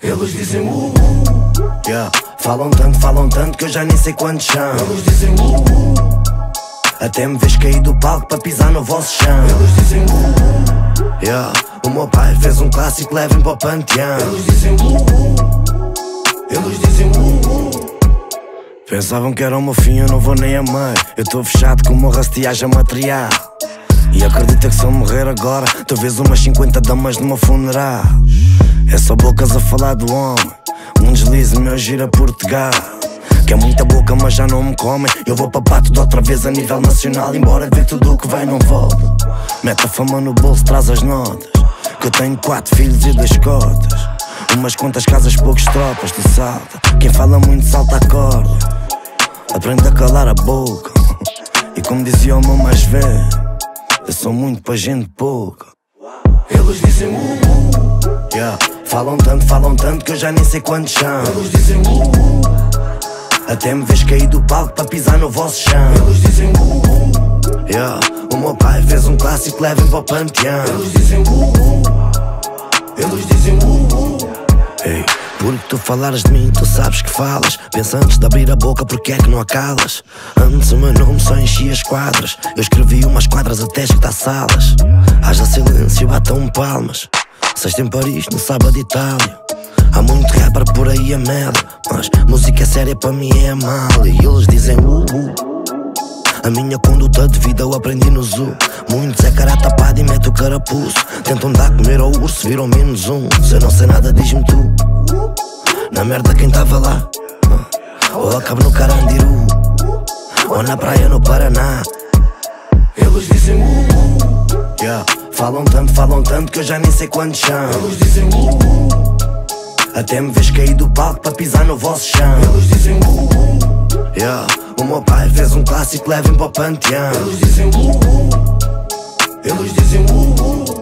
Eles dizem uh, uh. Yeah. Falam tanto, falam tanto que eu já nem sei quantos são. Eles dizem uh, uh. Até me vês cair do palco para pisar no vosso chão. Eles dizem uh, uh. Yeah. O meu pai fez um clássico, levem para o panteão. Eles dizem uh, uh. Eles dizem uh, uh. Pensavam que era o meu fim, eu não vou nem a meio. Eu estou fechado com uma rasteagem material. E acredita que se eu morrer agora, tu vês umas 50 damas numa funeral. É só bocas a falar do homem. Um deslize meu gira Portugal. Que é muita boca, mas já não me comem. Eu vou para pato de outra vez a nível nacional. Embora ver tudo o que vai, não volta. Mete a fama no bolso, traz as notas. Que eu tenho quatro filhos e duas cotas. Umas quantas casas, poucos tropas, tu salta. Quem fala muito salta a corda. Aprende a calar a boca. E como dizia o meu mais velho, eu sou muito para gente pouca. Eles dizem uh, uh. Yeah. Falam tanto, falam tanto que eu já nem sei quantos são. Eles dizem uh, uh. Até me vês cair do palco para pisar no vosso chão. Eles dizem uh, uh. Yeah. O meu pai fez um clássico, levem para o panteão. Eles dizem uh, uh. Eles dizem uh, uh. Ei, porque tu falares de mim, tu sabes que falas. Pensa antes de abrir a boca, porque é que não a calas? Antes o meu nome só enchia as quadras. Eu escrevi umas quadras até escutar salas. Haja silêncio, batam palmas. Sexta em Paris, no sábado Itália. Há muito rapper por aí a merda. Mas música é séria para mim é mal. E eles dizem uh uh. A minha conduta de vida eu aprendi no zoo. Muitos é cara tapada e mete o carapuço. Tentam dar comer ao urso, viram menos um. Se eu não sei nada, diz-me tu. Na merda quem tava lá. Ou acabo no Carandiru. Ou na praia no Paraná. Falam tanto, falam tanto que eu já nem sei quantos são. Eles dizem uh, uh. Até me vês cair do palco para pisar no vosso chão. Eles dizem uh, uh. Yeah. O meu pai fez um clássico, levem para o panteão. Eles dizem uh, uh. Eles dizem uh, uh.